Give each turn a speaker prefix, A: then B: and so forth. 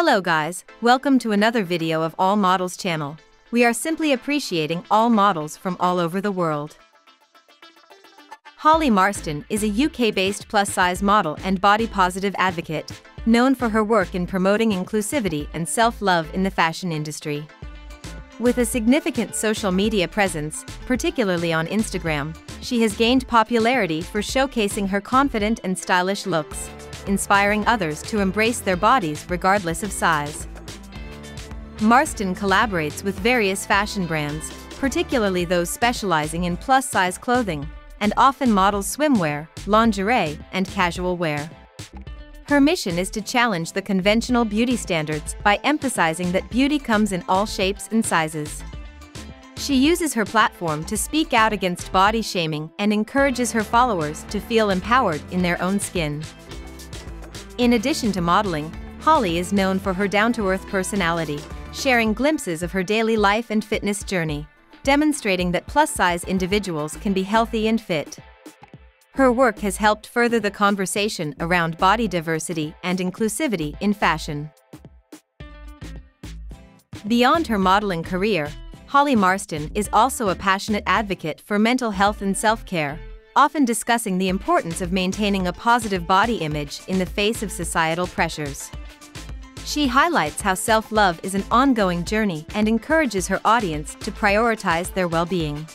A: Hello guys, welcome to another video of All Models channel. We are simply appreciating all models from all over the world. Holly Marston is a UK-based plus-size model and body-positive advocate, known for her work in promoting inclusivity and self-love in the fashion industry. With a significant social media presence, particularly on Instagram, she has gained popularity for showcasing her confident and stylish looks, inspiring others to embrace their bodies regardless of size. Marston collaborates with various fashion brands, particularly those specializing in plus-size clothing, and often models swimwear, lingerie, and casual wear. Her mission is to challenge the conventional beauty standards by emphasizing that beauty comes in all shapes and sizes. She uses her platform to speak out against body shaming and encourages her followers to feel empowered in their own skin. In addition to modeling, Holly is known for her down-to-earth personality, sharing glimpses of her daily life and fitness journey, demonstrating that plus-size individuals can be healthy and fit. Her work has helped further the conversation around body diversity and inclusivity in fashion. Beyond her modeling career, Holly Marston is also a passionate advocate for mental health and self-care, often discussing the importance of maintaining a positive body image in the face of societal pressures. She highlights how self-love is an ongoing journey and encourages her audience to prioritize their well-being.